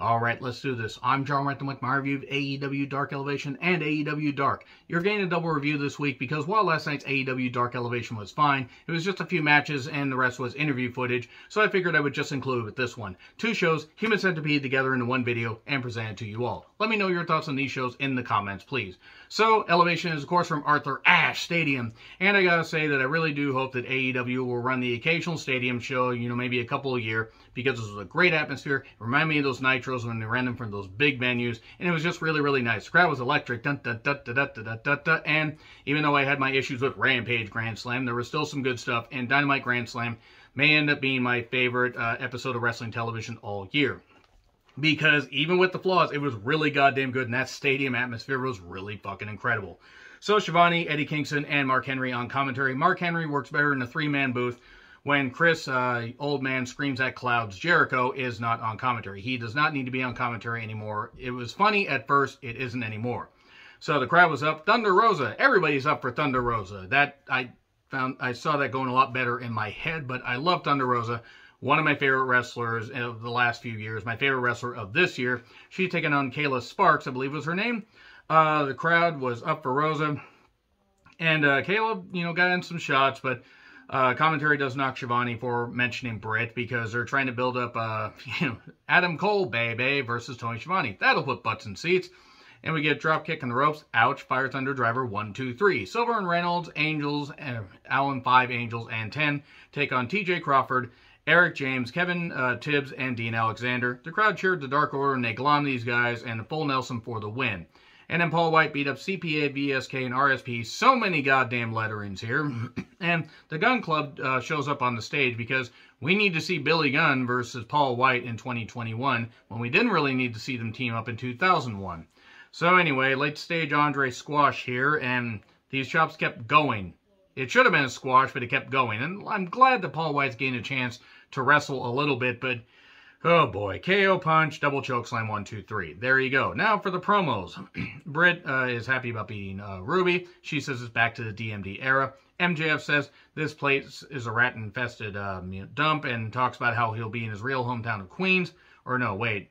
All right, let's do this. I'm Jonn Ritland with my review of AEW Dark Elevation and AEW Dark. You're getting a double review this week because while last night's AEW Dark Elevation was fine, it was just a few matches and the rest was interview footage, so I figured I would just include it with this one. Two shows, Human Centipede together in one video and present it to you all. Let me know your thoughts on these shows in the comments, please. So, Elevation is of course from Arthur Ashe Stadium, and I gotta say that I really do hope that AEW will run the occasional stadium show, you know, maybe a couple a year, because this was a great atmosphere. Remind me of those Nitros when they ran them from those big venues, and it was just really, really nice. Crowd was electric, dun, dun, dun, dun, dun, dun, dun, dun, and even though I had my issues with Rampage Grand Slam, there was still some good stuff, and Dynamite Grand Slam may end up being my favorite uh, episode of wrestling television all year because even with the flaws, it was really goddamn good, and that stadium atmosphere was really fucking incredible. So Schiavone, Eddie Kingston, and Mark Henry on commentary. Mark Henry works better in a three-man booth when Chris, uh, old man, screams at clouds. Jericho is not on commentary. He does not need to be on commentary anymore. It was funny at first. It isn't anymore. So the crowd was up. Thunder Rosa. Everybody's up for Thunder Rosa. That I found. I saw that going a lot better in my head, but I love Thunder Rosa one of my favorite wrestlers of the last few years, my favorite wrestler of this year. She's taken on Kayla Sparks, I believe was her name. Uh, the crowd was up for Rosa. And uh, Kayla, you know, got in some shots, but uh, commentary does knock Schiavone for mentioning Britt because they're trying to build up, uh, you know, Adam Cole, baby, versus Tony Schiavone. That'll put butts in seats. And we get drop kick in the ropes. Ouch. Fire Thunder Driver one, two, three. Silver and Reynolds, Angels, uh, Alan 5, Angels, and 10 take on TJ Crawford Eric James, Kevin uh, Tibbs, and Dean Alexander. The crowd cheered the Dark Order and they glom these guys and full Nelson for the win. And then Paul White beat up CPA, VSK, and RSP. So many goddamn letterings here. and the Gun Club uh, shows up on the stage because we need to see Billy Gunn versus Paul White in 2021 when we didn't really need to see them team up in 2001. So anyway, late stage Andre squash here, and these chops kept going. It should have been a squash, but it kept going. And I'm glad that Paul White's gained a chance to wrestle a little bit, but oh boy, KO punch, double choke slam, one, two, three. There you go. Now for the promos. Britt uh, is happy about beating uh, Ruby. She says it's back to the DMD era. MJF says this place is a rat-infested um, you know, dump and talks about how he'll be in his real hometown of Queens. Or no, wait.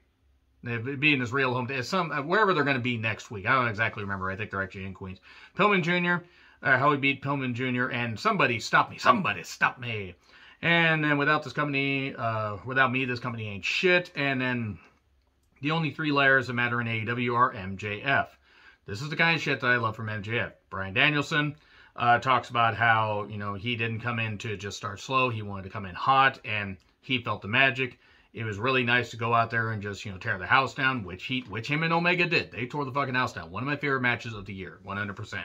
Be in his real hometown, some uh, wherever they're going to be next week. I don't exactly remember. I think they're actually in Queens. Pillman Jr uh, how he beat Pillman Jr. and somebody stop me, somebody stop me. And then without this company, uh, without me, this company ain't shit. And then the only three layers that matter in AEW are MJF. This is the kind of shit that I love from MJF. Bryan Danielson uh, talks about how, you know, he didn't come in to just start slow. He wanted to come in hot, and he felt the magic. It was really nice to go out there and just, you know, tear the house down, which he, which him and Omega did. They tore the fucking house down. One of my favorite matches of the year, 100%.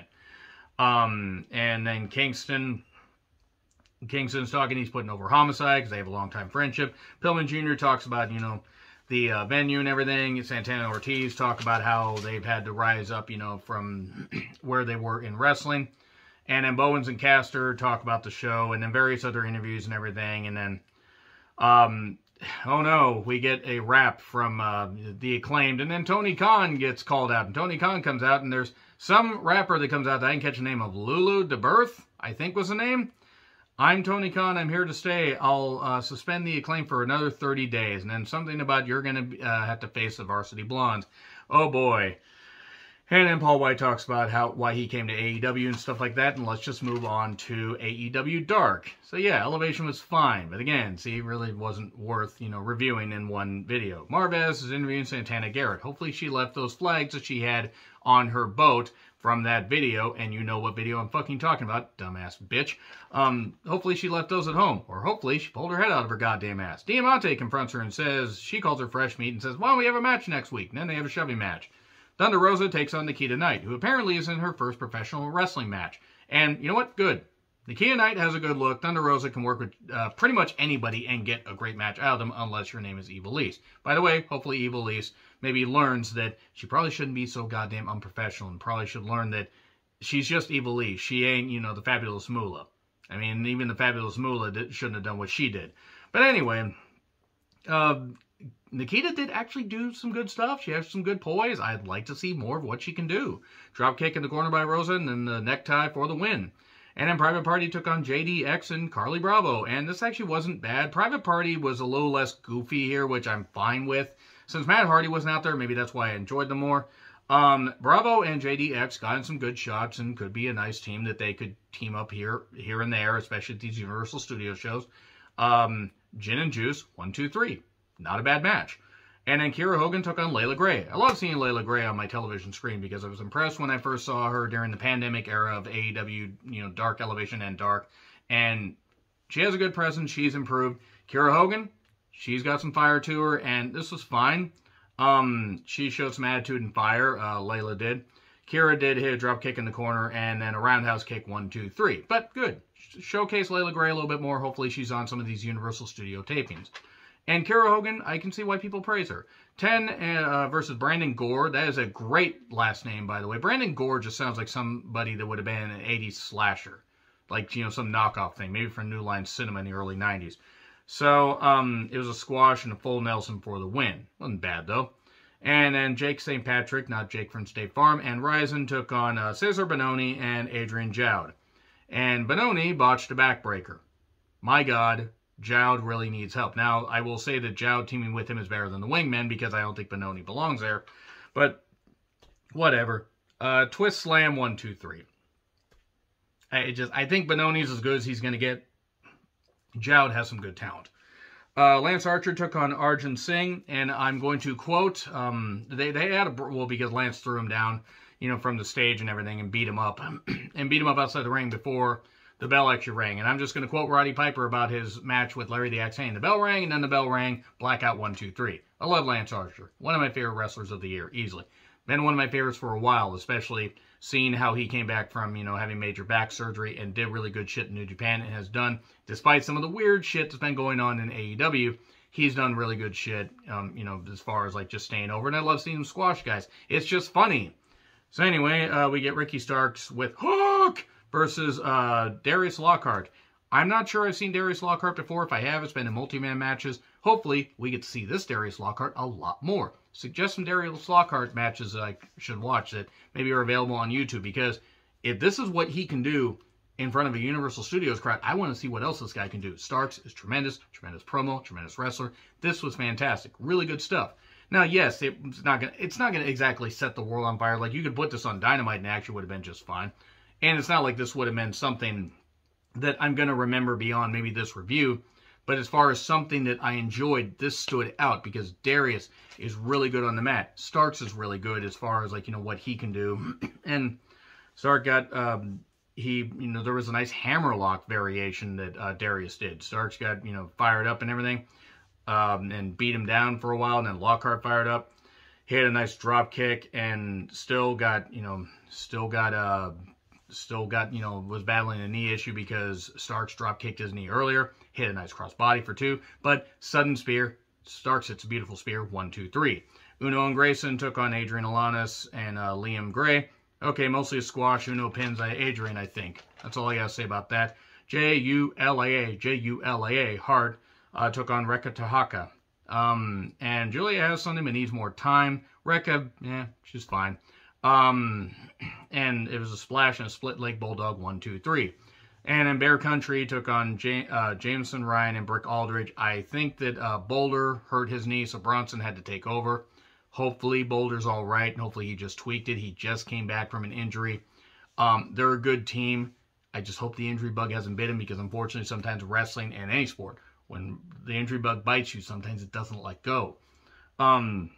Um, and then Kingston, Kingston's talking, he's putting over Homicide because they have a long-time friendship. Pillman Jr. talks about, you know, the uh, venue and everything. Santana Ortiz talk about how they've had to rise up, you know, from where they were in wrestling. And then Bowens and Caster talk about the show and then various other interviews and everything. And then, um, oh no, we get a rap from uh, the acclaimed. And then Tony Khan gets called out. And Tony Khan comes out and there's some rapper that comes out that I didn't catch the name of Lulu DeBirth, I think was the name. I'm Tony Khan. I'm here to stay. I'll uh, suspend the acclaim for another 30 days. And then something about you're going to uh, have to face the Varsity Blondes. Oh boy. And then Paul White talks about how why he came to AEW and stuff like that. And let's just move on to AEW Dark. So yeah, Elevation was fine. But again, see, really wasn't worth, you know, reviewing in one video. Marvez is interviewing Santana Garrett. Hopefully she left those flags that she had on her boat from that video, and you know what video I'm fucking talking about, dumbass bitch. Um, hopefully she left those at home, or hopefully she pulled her head out of her goddamn ass. Diamante confronts her and says, she calls her fresh meat and says, why don't we have a match next week? And then they have a shoving match. Thunder Rosa takes on Nikita Knight, who apparently is in her first professional wrestling match. And you know what? Good. Nikita Knight has a good look. Thunder Rosa can work with uh, pretty much anybody and get a great match out of them, unless your name is Evil Ivelisse. By the way, hopefully Evil Ivelisse maybe learns that she probably shouldn't be so goddamn unprofessional and probably should learn that she's just Evil Ivelisse. She ain't, you know, the fabulous Moolah. I mean, even the fabulous Moolah shouldn't have done what she did. But anyway, uh, Nikita did actually do some good stuff. She has some good poise. I'd like to see more of what she can do. Drop kick in the corner by Rosa and the necktie for the win. And then Private Party took on JDX and Carlie Bravo. And this actually wasn't bad. Private Party was a little less goofy here, which I'm fine with. Since Matt Hardy wasn't out there, maybe that's why I enjoyed them more. Um, Bravo and JDX got in some good shots and could be a nice team that they could team up here, here and there, especially at these Universal Studio shows. Um, Gin and Juice, one, two, three. Not a bad match. And then Kiera Hogan took on Layla Grey. I love seeing Layla Grey on my television screen because I was impressed when I first saw her during the pandemic era of AEW, you know, Dark Elevation and Dark. And she has a good presence. She's improved. Kiera Hogan, she's got some fire to her, and this was fine. Um, she showed some attitude and fire. Uh, Leila did. Kiera did hit a drop kick in the corner and then a roundhouse kick, one, two, three. But good. Showcase Layla Grey a little bit more. Hopefully she's on some of these Universal Studio tapings. And Kiera Hogan, I can see why people praise her. 10 uh, versus Brandon Gore. That is a great last name, by the way. Brandon Gore just sounds like somebody that would have been an 80s slasher. Like, you know, some knockoff thing. Maybe from New Line Cinema in the early 90s. So, um, it was a squash and a full Nelson for the win. Wasn't bad, though. And then Jake St. Patrick, not Jake from State Farm, and Ryzen took on uh, Cezar Bononi and Adrian Jowd. And Bononi botched a backbreaker. My God, Jowd really needs help. Now, I will say that Jowd teaming with him is better than the Wingmen because I don't think Bononi belongs there. But whatever. Uh, twist slam one two three. I just I think Bononi's as good as he's going to get. Jowd has some good talent. Uh, Lance Archer took on Arjun Singh, and I'm going to quote. Um, they they had a well because Lance threw him down, you know, from the stage and everything, and beat him up, and beat him up outside the ring before the bell actually rang. And I'm just going to quote Roddy Piper about his match with Larry the Axe Hayne. The bell rang, and then the bell rang. Blackout one, two, three. I love Lance Archer. One of my favorite wrestlers of the year, easily. Been one of my favorites for a while, especially seeing how he came back from, you know, having major back surgery and did really good shit in New Japan and has done, despite some of the weird shit that's been going on in AEW, he's done really good shit, um, you know, as far as like just staying over. And I love seeing him squash guys. It's just funny. So anyway, uh, we get Ricky Starks with Hook versus uh, Darius Lockhart. I'm not sure I've seen Darius Lockhart before. If I have, it's been in multi-man matches. Hopefully, we get to see this Darius Lockhart a lot more. Suggest some Darius Lockhart matches that I should watch that maybe are available on YouTube because if this is what he can do in front of a Universal Studios crowd, I want to see what else this guy can do. Starks is tremendous, tremendous promo, tremendous wrestler. This was fantastic. Really good stuff. Now, yes, it's not gonna it's not gonna exactly set the world on fire. Like you could put this on Dynamite and actually would have been just fine. And it's not like this would have been something that I'm going to remember beyond maybe this review. But as far as something that I enjoyed, this stood out because Darius is really good on the mat. Starks is really good as far as like, you know, what he can do. and Stark got, um, he, you know, there was a nice hammerlock variation that uh, Darius did. Starks got, you know, fired up and everything um, and beat him down for a while. And then Lockhart fired up, hit a nice drop kick and still got, you know, still got, uh, still got, you know, was battling a knee issue because Starks drop kicked his knee earlier, hit a nice cross body for two, but sudden spear, Starks hits a beautiful spear, one, two, three. Uno and Grayson took on Adrian Alanis and uh, Liam Gray. Okay, mostly a squash. Uno pins Adrian, I think. That's all I got to say about that. J-U-L-A-A, J-U-L-A-A, Hart, uh, took on Reka Tehaka. Um, and Julia has something but needs more time. Reka, yeah, she's fine. Um, and it was a splash and a split leg bulldog one, two, three. And in Bear Country took on uh, Jameson Ryan and Brick Aldridge. I think that uh, Boulder hurt his knee, so Bronson had to take over. Hopefully Boulder's all right, and hopefully he just tweaked it. He just came back from an injury. Um, they're a good team. I just hope the injury bug hasn't bit him because unfortunately sometimes wrestling and any sport, when the injury bug bites you, sometimes it doesn't let go. Um,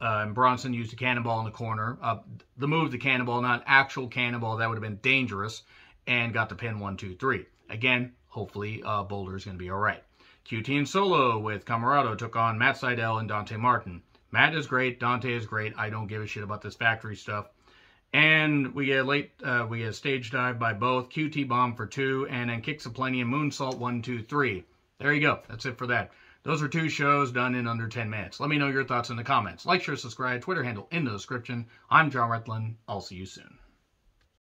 uh, and Bronson used a cannonball in the corner. Uh, the move, the cannonball, not actual cannonball, that would have been dangerous, and got the pin one, two, three. Again, hopefully uh, Boulder is going to be all right. QT and Solo with Comoroto took on Matt Sydal and Dante Martin. Matt is great. Dante is great. I don't give a shit about this factory stuff. And we get late, uh, we get a stage dive by both. QT bomb for two, and then kicks a plenty and moonsault one, two, three. There you go. That's it for that. Those are two shows done in under 10 minutes. Let me know your thoughts in the comments. Like, share, subscribe, Twitter handle in the description. I'm Jonn Ritland. I'll see you soon.